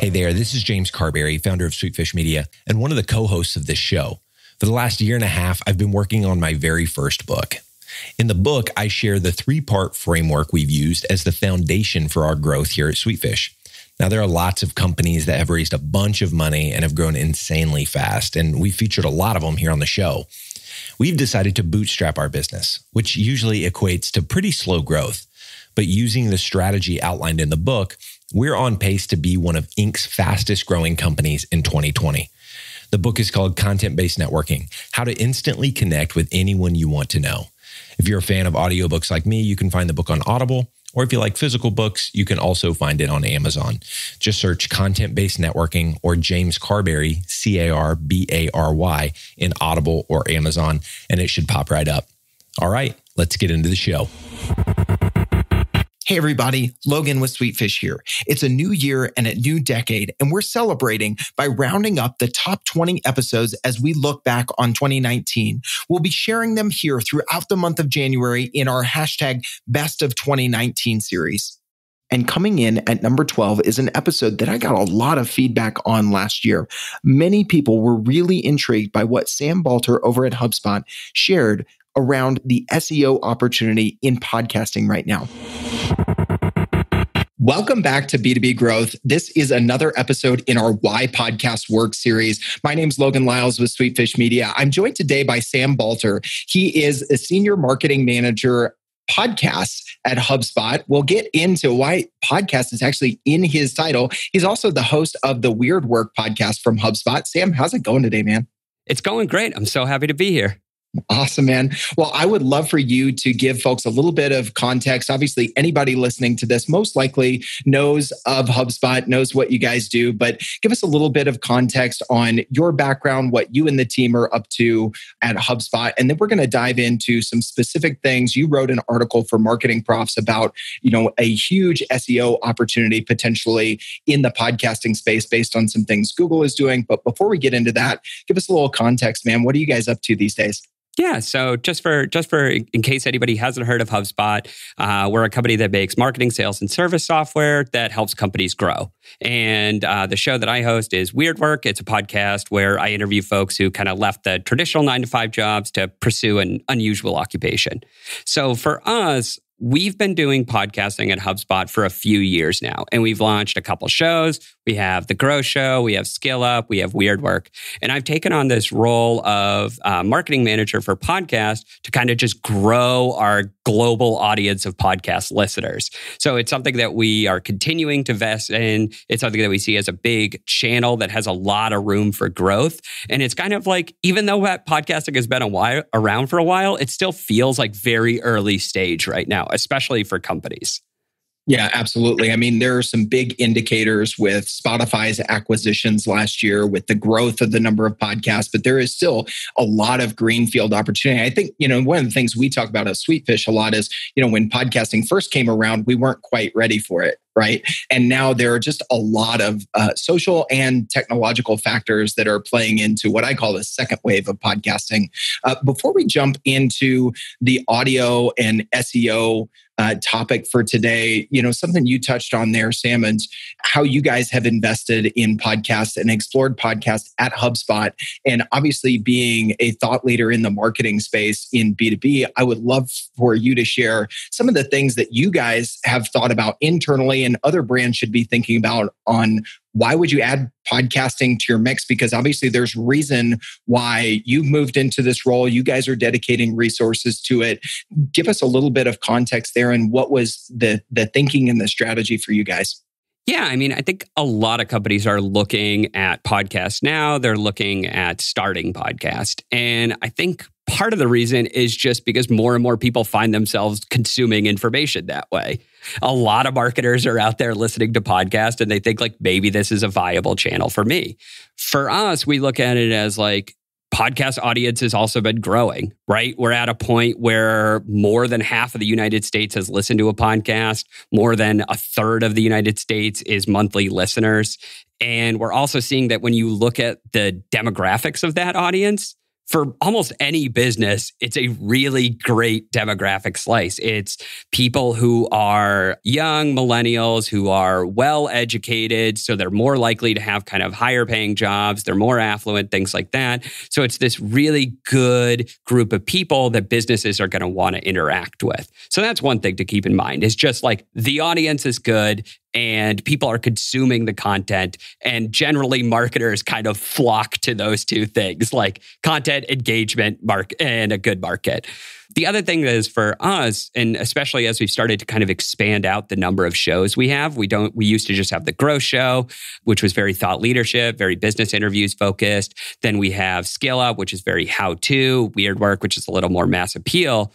Hey there, this is James Carbary, founder of Sweetfish Media and one of the co hosts of this show. For the last year and a half, I've been working on my very first book. In the book, I share the three part framework we've used as the foundation for our growth here at Sweetfish. Now, there are lots of companies that have raised a bunch of money and have grown insanely fast, and we featured a lot of them here on the show. We've decided to bootstrap our business, which usually equates to pretty slow growth. But using the strategy outlined in the book, we're on pace to be one of Inc.'s fastest growing companies in 2020. The book is called Content Based Networking How to Instantly Connect with Anyone You Want to Know. If you're a fan of audiobooks like me, you can find the book on Audible. Or if you like physical books, you can also find it on Amazon. Just search Content Based Networking or James Carbary, C A R B A R Y, in Audible or Amazon, and it should pop right up. All right, let's get into the show. Hey, everybody, Logan with Sweetfish here. It's a new year and a new decade, and we're celebrating by rounding up the top 20 episodes as we look back on 2019. We'll be sharing them here throughout the month of January in our hashtag best of 2019 series. And coming in at number 12 is an episode that I got a lot of feedback on last year. Many people were really intrigued by what Sam Balter over at HubSpot shared around the SEO opportunity in podcasting right now. Welcome back to B2B Growth. This is another episode in our Why Podcast Work series. My name is Logan Lyles with Sweetfish Media. I'm joined today by Sam Balter. He is a senior marketing manager podcasts at HubSpot. We'll get into why podcast is actually in his title. He's also the host of the Weird Work podcast from HubSpot. Sam, how's it going today, man? It's going great. I'm so happy to be here. Awesome, man. Well, I would love for you to give folks a little bit of context. Obviously, anybody listening to this most likely knows of HubSpot, knows what you guys do, but give us a little bit of context on your background, what you and the team are up to at HubSpot. And then we're going to dive into some specific things. You wrote an article for Marketing Profs about, you know, a huge SEO opportunity potentially in the podcasting space based on some things Google is doing. But before we get into that, give us a little context, man. What are you guys up to these days? Yeah, so just for just for in case anybody hasn't heard of HubSpot, uh, we're a company that makes marketing, sales, and service software that helps companies grow. And uh, the show that I host is Weird Work. It's a podcast where I interview folks who kind of left the traditional nine to five jobs to pursue an unusual occupation. So for us, We've been doing podcasting at HubSpot for a few years now, and we've launched a couple shows. We have The Grow Show, we have Skill Up, we have Weird Work. And I've taken on this role of uh, marketing manager for podcast to kind of just grow our global audience of podcast listeners. So it's something that we are continuing to invest in. It's something that we see as a big channel that has a lot of room for growth. And it's kind of like, even though podcasting has been a while, around for a while, it still feels like very early stage right now especially for companies. Yeah, absolutely. I mean, there are some big indicators with Spotify's acquisitions last year, with the growth of the number of podcasts, but there is still a lot of greenfield opportunity. I think, you know, one of the things we talk about at Sweetfish a lot is, you know, when podcasting first came around, we weren't quite ready for it right? And now there are just a lot of uh, social and technological factors that are playing into what I call the second wave of podcasting. Uh, before we jump into the audio and SEO uh, topic for today. You know, something you touched on there, Salmons, how you guys have invested in podcasts and explored podcasts at HubSpot. And obviously, being a thought leader in the marketing space in B2B, I would love for you to share some of the things that you guys have thought about internally and other brands should be thinking about on why would you add podcasting to your mix because obviously there's reason why you've moved into this role you guys are dedicating resources to it give us a little bit of context there and what was the the thinking and the strategy for you guys yeah, I mean, I think a lot of companies are looking at podcasts now. They're looking at starting podcast. And I think part of the reason is just because more and more people find themselves consuming information that way. A lot of marketers are out there listening to podcasts and they think like maybe this is a viable channel for me. For us, we look at it as like podcast audience has also been growing, right? We're at a point where more than half of the United States has listened to a podcast, more than a third of the United States is monthly listeners. And we're also seeing that when you look at the demographics of that audience, for almost any business, it's a really great demographic slice. It's people who are young millennials who are well educated. So they're more likely to have kind of higher paying jobs. They're more affluent, things like that. So it's this really good group of people that businesses are going to want to interact with. So that's one thing to keep in mind is just like the audience is good and people are consuming the content and generally marketers kind of flock to those two things like content engagement mark and a good market. The other thing is for us and especially as we've started to kind of expand out the number of shows we have we don't we used to just have the growth show which was very thought leadership very business interviews focused. Then we have Skill Up which is very how to weird work which is a little more mass appeal.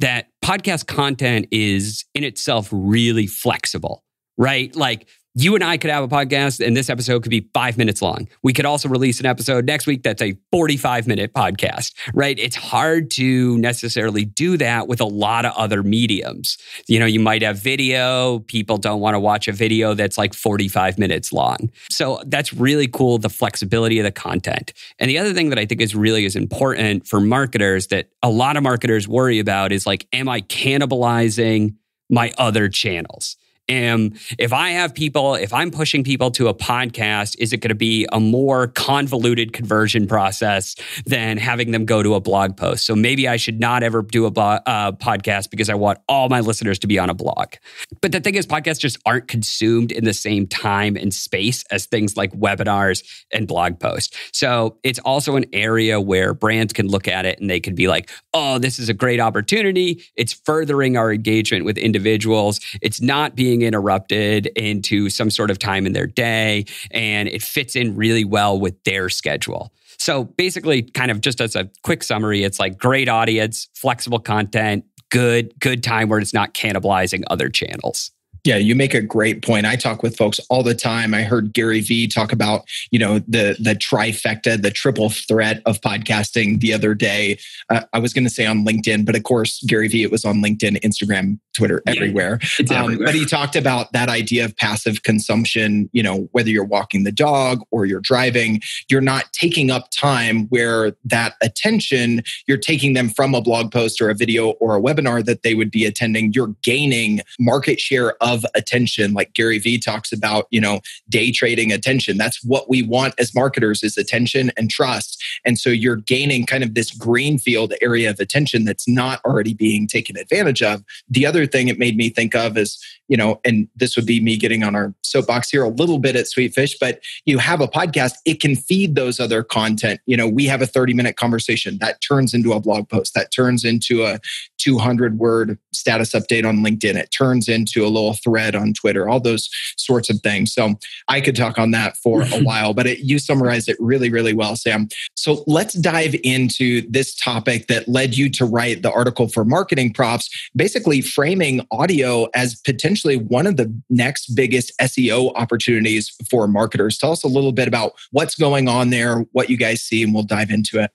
That podcast content is in itself really flexible right? Like you and I could have a podcast and this episode could be five minutes long. We could also release an episode next week that's a 45 minute podcast, right? It's hard to necessarily do that with a lot of other mediums. You know, you might have video, people don't want to watch a video that's like 45 minutes long. So that's really cool, the flexibility of the content. And the other thing that I think is really is important for marketers that a lot of marketers worry about is like, am I cannibalizing my other channels? Am if I have people, if I'm pushing people to a podcast, is it going to be a more convoluted conversion process than having them go to a blog post? So maybe I should not ever do a uh, podcast because I want all my listeners to be on a blog. But the thing is, podcasts just aren't consumed in the same time and space as things like webinars and blog posts. So it's also an area where brands can look at it and they can be like, oh, this is a great opportunity. It's furthering our engagement with individuals. It's not being being interrupted into some sort of time in their day, and it fits in really well with their schedule. So basically, kind of just as a quick summary, it's like great audience, flexible content, good good time where it's not cannibalizing other channels. Yeah, you make a great point. I talk with folks all the time. I heard Gary Vee talk about, you know, the the trifecta, the triple threat of podcasting the other day. Uh, I was going to say on LinkedIn, but of course, Gary Vee, it was on LinkedIn, Instagram, Twitter, everywhere. Yeah, um, everywhere. But he talked about that idea of passive consumption. You know, whether you're walking the dog or you're driving, you're not taking up time where that attention, you're taking them from a blog post or a video or a webinar that they would be attending. You're gaining market share of attention like gary vee talks about you know day trading attention. That's what we want as marketers is attention and trust. And so you're gaining kind of this greenfield area of attention that's not already being taken advantage of. The other thing it made me think of is you know and this would be me getting on our soapbox here a little bit at sweetfish but you have a podcast it can feed those other content. You know we have a 30 minute conversation that turns into a blog post that turns into a 200 word status update on linkedin it turns into a little thread on Twitter, all those sorts of things. So I could talk on that for a while, but it, you summarized it really, really well, Sam. So let's dive into this topic that led you to write the article for Marketing Profs, basically framing audio as potentially one of the next biggest SEO opportunities for marketers. Tell us a little bit about what's going on there, what you guys see, and we'll dive into it.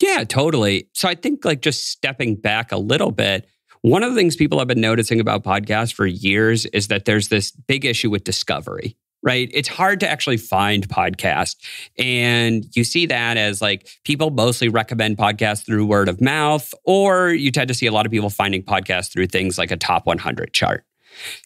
Yeah, totally. So I think like just stepping back a little bit, one of the things people have been noticing about podcasts for years is that there's this big issue with discovery right? It's hard to actually find podcasts. And you see that as like people mostly recommend podcasts through word of mouth, or you tend to see a lot of people finding podcasts through things like a top 100 chart.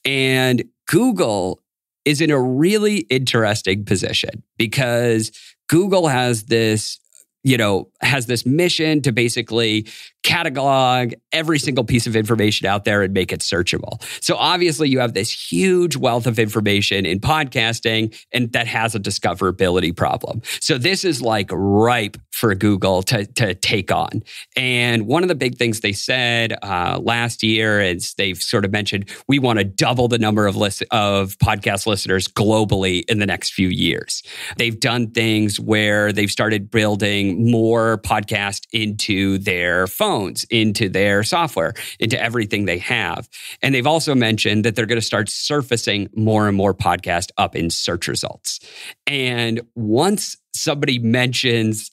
And Google is in a really interesting position because Google has this you know, has this mission to basically catalog every single piece of information out there and make it searchable. So obviously you have this huge wealth of information in podcasting and that has a discoverability problem. So this is like ripe for Google to, to take on. And one of the big things they said uh, last year is they've sort of mentioned we want to double the number of list of podcast listeners globally in the next few years. They've done things where they've started building more podcast into their phones, into their software, into everything they have. And they've also mentioned that they're going to start surfacing more and more podcasts up in search results. And once somebody mentions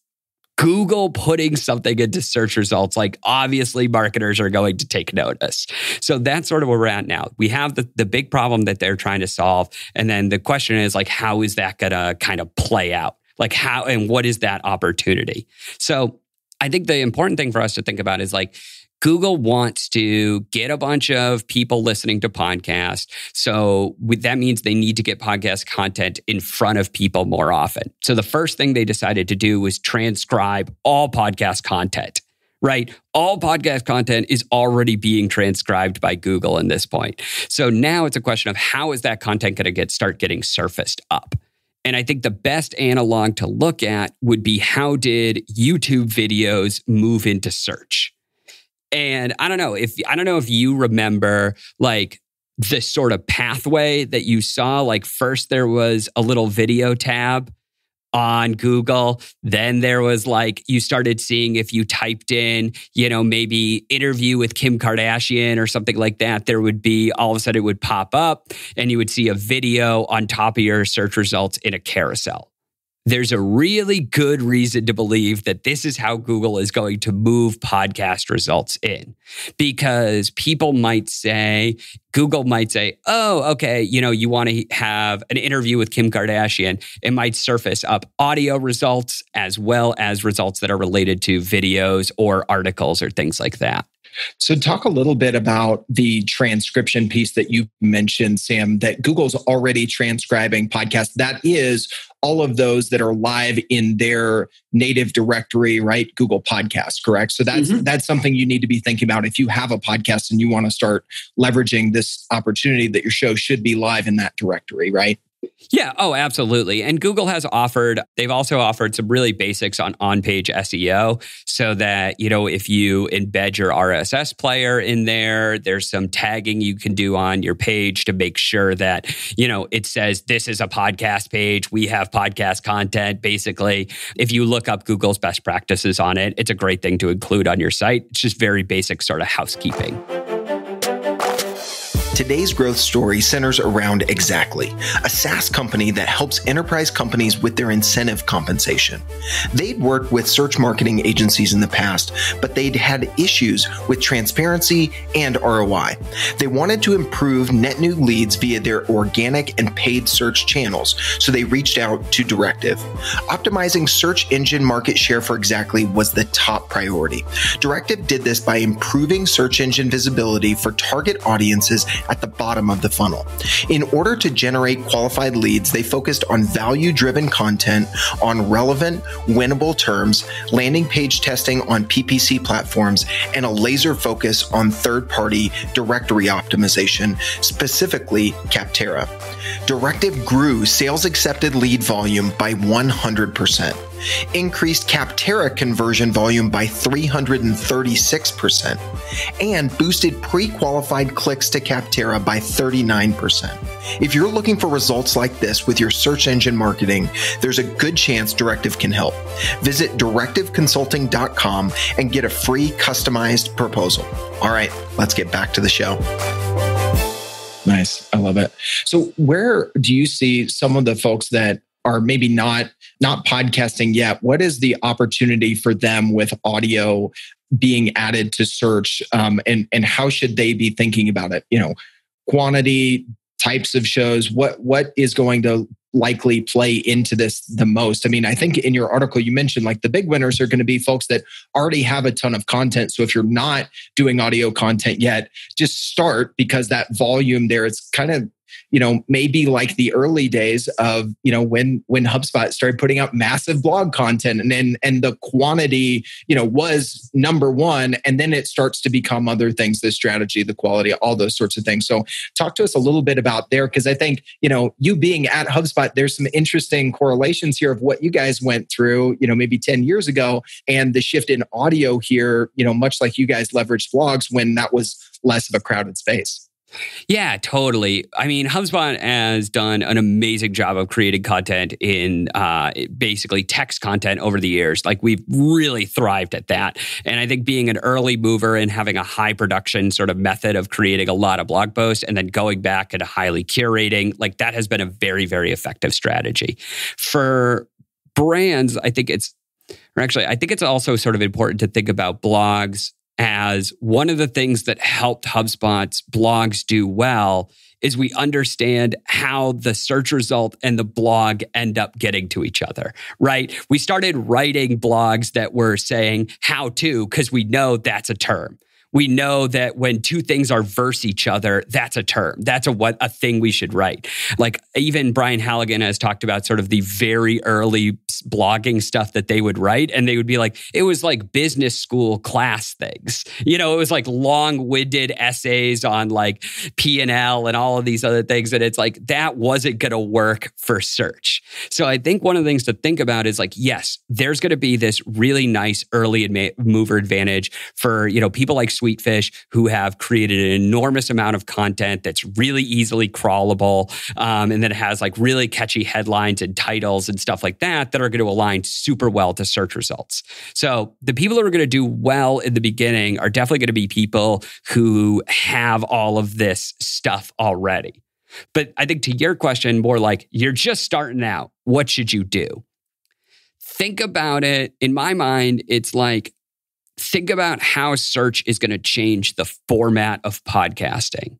Google putting something into search results, like obviously marketers are going to take notice. So that's sort of where we're at now. We have the, the big problem that they're trying to solve. And then the question is like, how is that going to kind of play out? Like how and what is that opportunity? So I think the important thing for us to think about is like Google wants to get a bunch of people listening to podcasts. So that means they need to get podcast content in front of people more often. So the first thing they decided to do was transcribe all podcast content right? All podcast content is already being transcribed by Google in this point. So now it's a question of how is that content going to get start getting surfaced up? And I think the best analog to look at would be how did YouTube videos move into search? And I don't know if I don't know if you remember like the sort of pathway that you saw. Like first there was a little video tab on Google. Then there was like, you started seeing if you typed in, you know, maybe interview with Kim Kardashian or something like that, there would be all of a sudden it would pop up and you would see a video on top of your search results in a carousel there's a really good reason to believe that this is how Google is going to move podcast results in. Because people might say, Google might say, oh, okay, you know, you want to have an interview with Kim Kardashian. It might surface up audio results as well as results that are related to videos or articles or things like that. So, talk a little bit about the transcription piece that you mentioned, Sam, that Google's already transcribing podcasts. That is all of those that are live in their native directory, right? Google Podcasts, correct? So that's mm-hmm. that's something you need to be thinking about if you have a podcast and you want to start leveraging this opportunity that your show should be live in that directory, right? Yeah. Oh, absolutely. And Google has offered, they've also offered some really basics on on page SEO so that, you know, if you embed your RSS player in there, there's some tagging you can do on your page to make sure that, you know, it says this is a podcast page. We have podcast content. Basically, if you look up Google's best practices on it, it's a great thing to include on your site. It's just very basic sort of housekeeping. Today's growth story centers around Exactly, a SaaS company that helps enterprise companies with their incentive compensation. They'd worked with search marketing agencies in the past, but they'd had issues with transparency and ROI. They wanted to improve net new leads via their organic and paid search channels, so they reached out to Directive. Optimizing search engine market share for Exactly was the top priority. Directive did this by improving search engine visibility for target audiences at the bottom of the funnel. In order to generate qualified leads, they focused on value driven content on relevant, winnable terms, landing page testing on PPC platforms, and a laser focus on third party directory optimization, specifically Capterra. Directive grew sales accepted lead volume by 100% increased Capterra conversion volume by 336%, and boosted pre qualified clicks to Capterra by 39%. If you're looking for results like this with your search engine marketing, there's a good chance Directive can help. Visit directiveconsulting.com and get a free customized proposal. All right, let's get back to the show. Nice. I love it. So, where do you see some of the folks that are maybe not not podcasting yet what is the opportunity for them with audio being added to search um, and and how should they be thinking about it? You know quantity types of shows what what is going to likely play into this the most? I mean i think in your article you mentioned like the big winners are going to be folks that already have a ton of content. So if you're not doing audio content yet just start because that volume there it's kind of you know maybe like the early days of you know when when hubspot started putting out massive blog content and then and the quantity you know was number one and then it starts to become other things the strategy the quality all those sorts of things. So talk to us a little bit about there because i think you know you being at hubspot there's some interesting correlations here of what you guys went through you know maybe 10 years ago and the shift in audio here you know much like you guys leveraged blogs when that was less of a crowded space yeah, totally. I mean, HubSpot has done an amazing job of creating content in uh, basically text content over the years. Like we've really thrived at that. And I think being an early mover and having a high production sort of method of creating a lot of blog posts and then going back and highly curating, like that has been a very, very effective strategy. For brands, I think it's, or actually, I think it's also sort of important to think about blogs as one of the things that helped HubSpot's blogs do well is we understand how the search result and the blog end up getting to each other, right? We started writing blogs that were saying how to because we know that's a term we know that when two things are verse each other, that's a term. That's a what a thing we should write. Like even Brian Halligan has talked about sort of the very early blogging stuff that they would write, and they would be like, it was like business school class things. You know, it was like long-winded essays on like P and L and all of these other things, and it's like that wasn't going to work for search. So I think one of the things to think about is like, yes, there's going to be this really nice early mover advantage for you know people like Sweetfish, who have created an enormous amount of content that's really easily crawlable um, and that has like really catchy headlines and titles and stuff like that that are going to align super well to search results. So the people that are going to do well in the beginning are definitely going to be people who have all of this stuff already. But I think to your question, more like you're just starting out. What should you do? Think about it. In my mind, it's like think about how search is going to change the format of podcasting.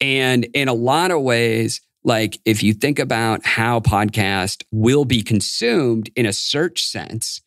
And in a lot of ways, like if you think about how podcast will be consumed in a search sense,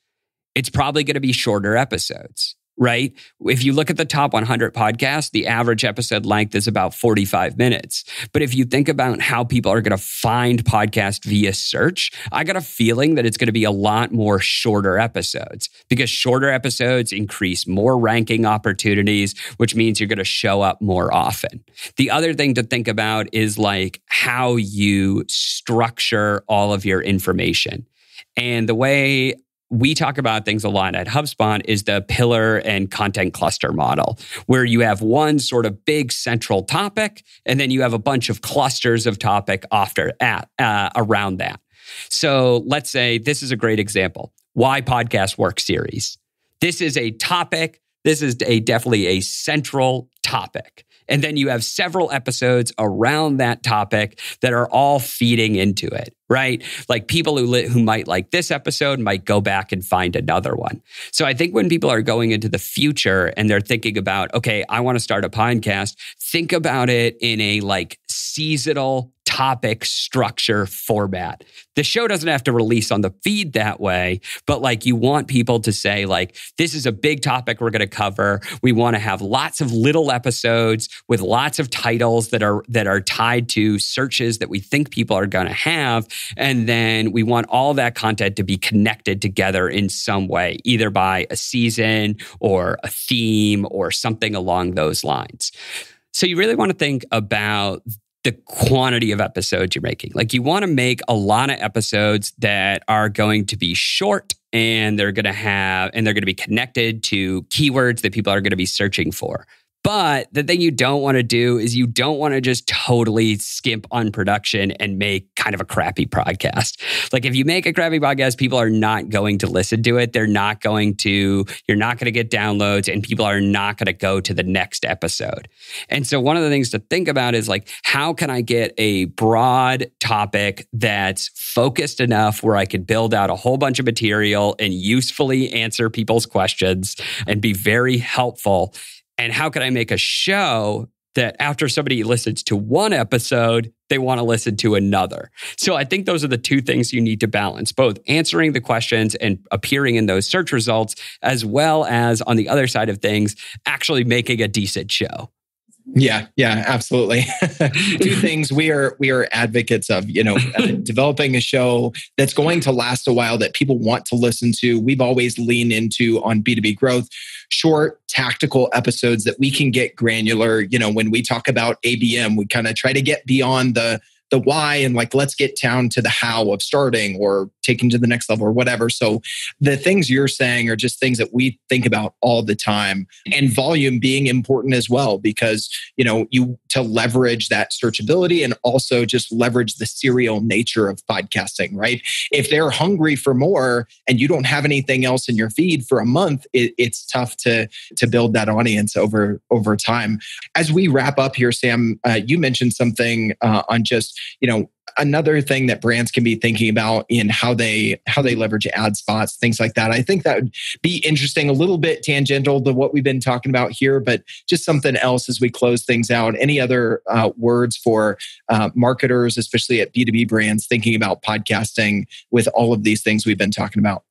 it's probably going to be shorter episodes right? If you look at the top 100 podcasts, the average episode length is about 45 minutes. But if you think about how people are going to find podcast via search, I got a feeling that it's going to be a lot more shorter episodes because shorter episodes increase more ranking opportunities, which means you're going to show up more often. The other thing to think about is like how you structure all of your information. And the way we talk about things a lot at HubSpot is the pillar and content cluster model, where you have one sort of big central topic, and then you have a bunch of clusters of topic after at uh, around that. So let's say this is a great example: why podcast work series. This is a topic. This is a definitely a central topic. And then you have several episodes around that topic that are all feeding into it, right? Like people who li- who might like this episode might go back and find another one. So I think when people are going into the future and they're thinking about, okay, I want to start a podcast, think about it in a like seasonal topic structure format. The show doesn't have to release on the feed that way, but like you want people to say like this is a big topic we're going to cover. We want to have lots of little episodes with lots of titles that are that are tied to searches that we think people are going to have and then we want all that content to be connected together in some way, either by a season or a theme or something along those lines. So you really want to think about the quantity of episodes you're making. Like you want to make a lot of episodes that are going to be short and they're going to have and they're going to be connected to keywords that people are going to be searching for. But the thing you don't want to do is you don't want to just totally skimp on production and make kind of a crappy podcast. Like if you make a crappy podcast, people are not going to listen to it. They're not going to, you're not going to get downloads and people are not going to go to the next episode. And so one of the things to think about is like, how can I get a broad topic that's focused enough where I could build out a whole bunch of material and usefully answer people's questions and be very helpful and how can I make a show that after somebody listens to one episode, they want to listen to another. So I think those are the two things you need to balance both answering the questions and appearing in those search results, as well as on the other side of things, actually making a decent show. Yeah, yeah, absolutely. Two things we are we are advocates of, you know, uh, developing a show that's going to last a while that people want to listen to. We've always leaned into on B2B growth, short tactical episodes that we can get granular, you know, when we talk about ABM, we kind of try to get beyond the the why and like let's get down to the how of starting or taking to the next level or whatever. So the things you're saying are just things that we think about all the time and volume being important as well because you know you to leverage that searchability and also just leverage the serial nature of podcasting right? If they're hungry for more and you don't have anything else in your feed for a month it, it's tough to to build that audience over over time. As we wrap up here sam uh, you mentioned something uh, on just you know, another thing that brands can be thinking about in how they how they leverage ad spots things like that. I think that would be interesting a little bit tangential to what we've been talking about here but just something else as we close things out. Any other uh, words for uh, marketers especially at b2b brands thinking about podcasting with all of these things we've been talking about?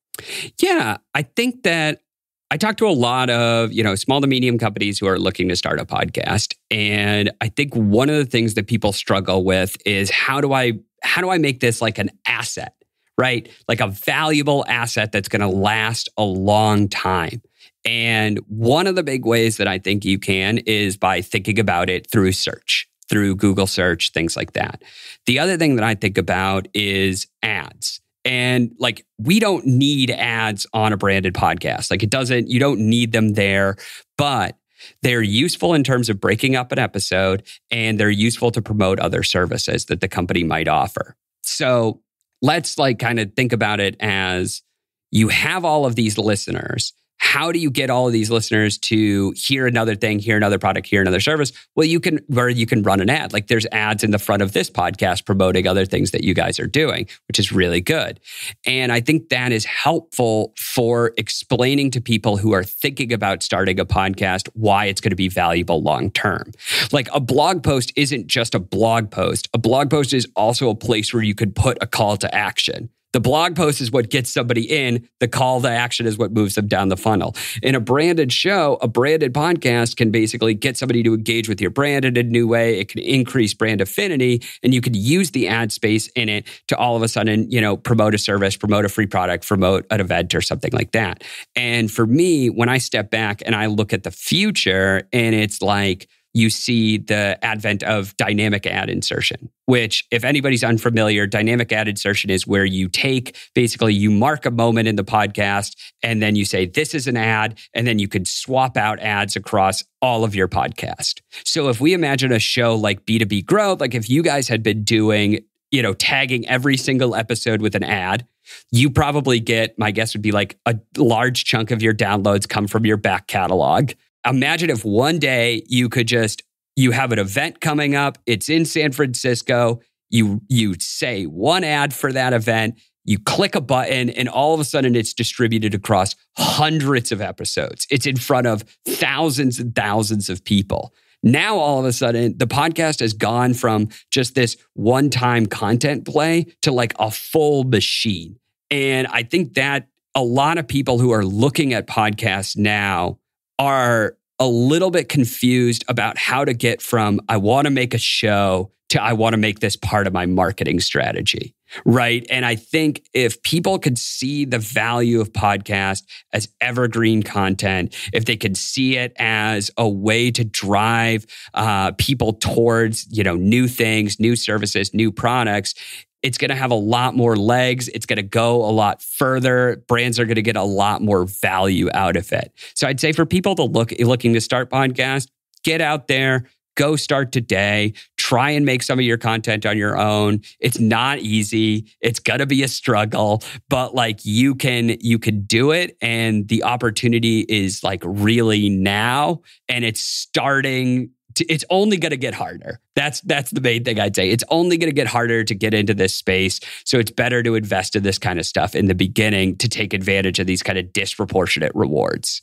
Yeah i think that I talk to a lot of, you know, small to medium companies who are looking to start a podcast. And I think one of the things that people struggle with is how do I how do I make this like an asset, right? Like a valuable asset that's going to last a long time. And one of the big ways that I think you can is by thinking about it through search, through Google search, things like that. The other thing that I think about is ads. And like, we don't need ads on a branded podcast. Like, it doesn't, you don't need them there, but they're useful in terms of breaking up an episode and they're useful to promote other services that the company might offer. So let's like kind of think about it as you have all of these listeners how do you get all of these listeners to hear another thing, hear another product, hear another service? Well, you can where you can run an ad. Like there's ads in the front of this podcast promoting other things that you guys are doing, which is really good. And I think that is helpful for explaining to people who are thinking about starting a podcast why it's going to be valuable long term. Like a blog post isn't just a blog post. A blog post is also a place where you could put a call to action. The blog post is what gets somebody in. The call to action is what moves them down the funnel. In a branded show, a branded podcast can basically get somebody to engage with your brand in a new way. It can increase brand affinity, and you could use the ad space in it to all of a sudden, you know, promote a service, promote a free product, promote an event or something like that. And for me, when I step back and I look at the future, and it's like, you see the advent of dynamic ad insertion, which, if anybody's unfamiliar, dynamic ad insertion is where you take basically you mark a moment in the podcast and then you say, This is an ad. And then you can swap out ads across all of your podcast. So if we imagine a show like B2B Growth, like if you guys had been doing, you know, tagging every single episode with an ad, you probably get, my guess would be like a large chunk of your downloads come from your back catalog imagine if one day you could just you have an event coming up it's in san francisco you you say one ad for that event you click a button and all of a sudden it's distributed across hundreds of episodes. It's in front of thousands and thousands of people. Now all of a sudden the podcast has gone from just this one time content play to like a full machine. And i think that a lot of people who are looking at podcasts now are a little bit confused about how to get from I want to make a show to I want to make this part of my marketing strategy. Right. And I think if people could see the value of podcast as evergreen content, if they could see it as a way to drive uh, people towards, you know, new things, new services, new products, it's going to have a lot more legs. It's going to go a lot further. Brands are going to get a lot more value out of it. So I'd say for people to look looking to start podcast, get out there, go start today. Try and make some of your content on your own. It's not easy. It's going to be a struggle, but like you can you can do it and the opportunity is like really now and it's starting it's only going to get harder. That's that's the main thing I'd say. It's only going to get harder to get into this space. So it's better to invest in this kind of stuff in the beginning to take advantage of these kind of disproportionate rewards.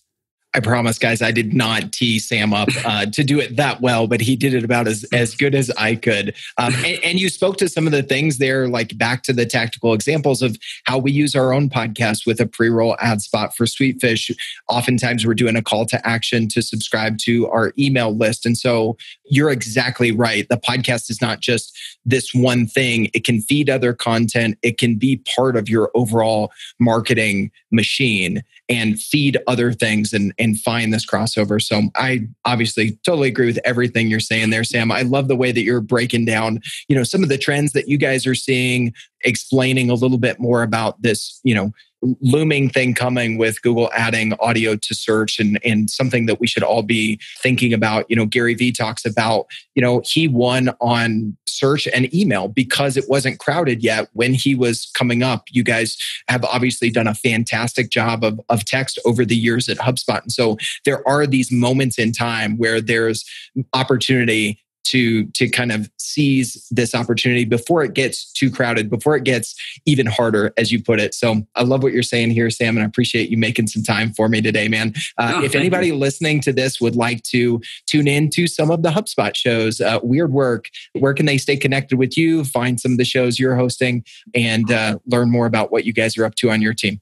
I promise, guys, I did not tee Sam up uh, to do it that well, but he did it about as, as good as I could. Um, and, and, you spoke to some of the things there, like back to the tactical examples of how we use our own podcast with a pre roll ad spot for Sweetfish. Oftentimes, we're doing a call to action to subscribe to our email list. And so you're exactly right. The podcast is not just this one thing, it can feed other content, it can be part of your overall marketing machine and feed other things and, and find this crossover. So I obviously totally agree with everything you're saying there, Sam. I love the way that you're breaking down, you know, some of the trends that you guys are seeing, explaining a little bit more about this, you know, looming thing coming with Google adding audio to search and, and something that we should all be thinking about. You know, Gary Vee talks about, you know, he won on search and email because it wasn't crowded yet when he was coming up. You guys have obviously done a fantastic job of, of text over the years at HubSpot. And so there are these moments in time where there's opportunity to to kind of seize this opportunity before it gets too crowded, before it gets even harder, as you put it. So I love what you're saying here, Sam, and I appreciate you making some time for me today, man. Uh, oh, if anybody you. listening to this would like to tune in to some of the HubSpot shows, uh, Weird Work, where can they stay connected with you, find some of the shows you're hosting, and uh, learn more about what you guys are up to on your team?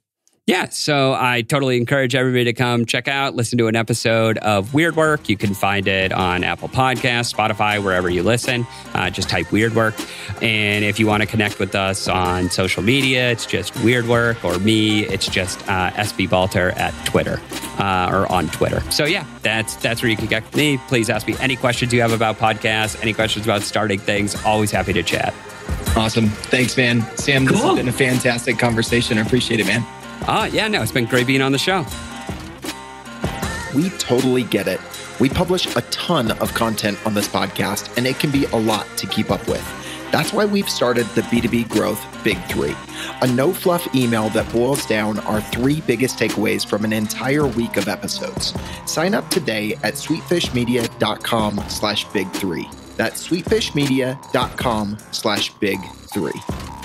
Yeah, so I totally encourage everybody to come check out, listen to an episode of Weird Work. You can find it on Apple Podcasts, Spotify, wherever you listen. Uh, just type Weird Work. And if you want to connect with us on social media, it's just Weird Work, or me, it's just uh, SB Balter at Twitter uh, or on Twitter. So yeah, that's that's where you can get me. Please ask me any questions you have about podcasts, any questions about starting things. Always happy to chat. Awesome. Thanks, man. Sam, cool. this has been a fantastic conversation. I appreciate it, man. Ah, yeah, no, it's been great being on the show. We totally get it. We publish a ton of content on this podcast, and it can be a lot to keep up with. That's why we've started the B2B Growth Big Three, a no fluff email that boils down our three biggest takeaways from an entire week of episodes. Sign up today at sweetfishmedia.com slash big three. That's sweetfishmedia.com slash big three.